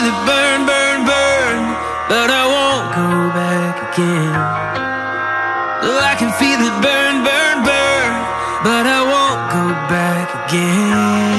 feel it burn, burn, burn But I won't go back again. I can feel it burn, burn, burn But I won't go back again.